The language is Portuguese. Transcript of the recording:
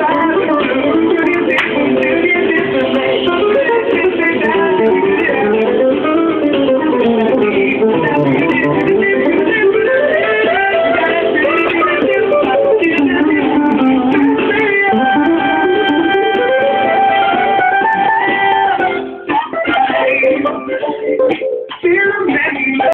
Vai